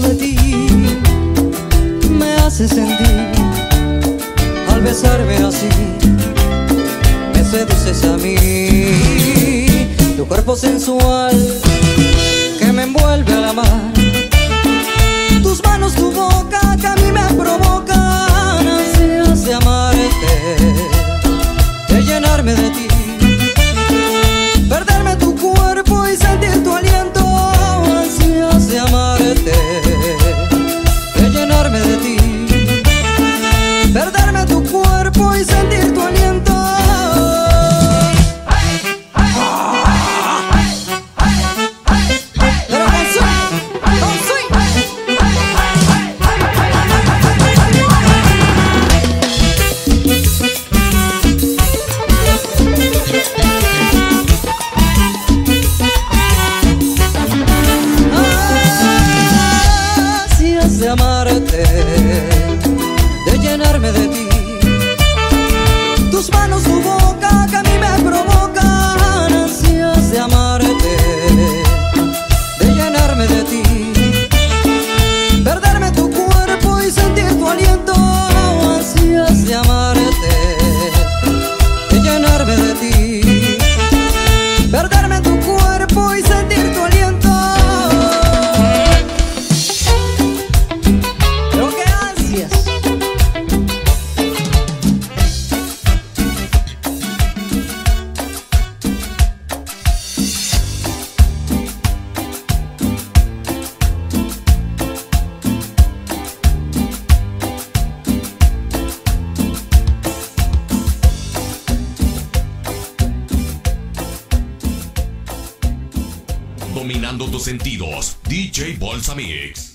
De ti me hace sentir al besarme así me seduces a mí. Tu cuerpo sensual de ti. Tus manos hubo dominando tus sentidos. DJ Bolsa Mix.